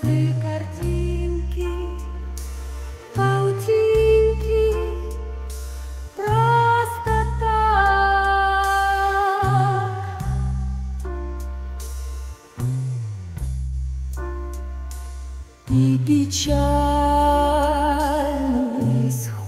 слезы, картинки, паутинки, просто так. И печаль исходит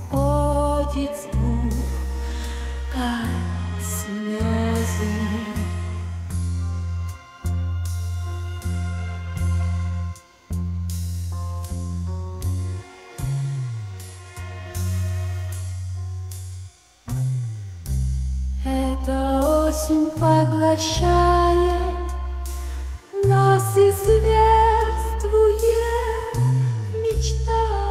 осень поглощает нас и зверствует в мечтах.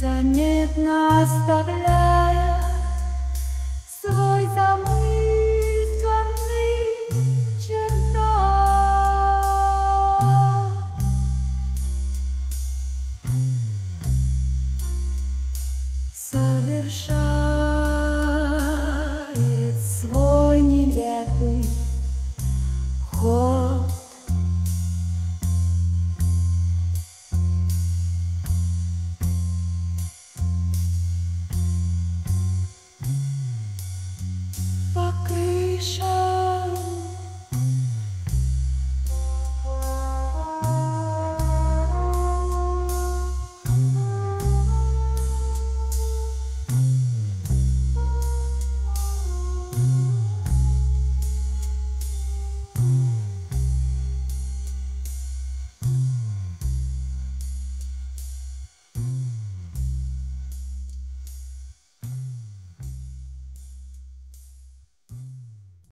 незаметно оставляя свой замысловный черта. Совершая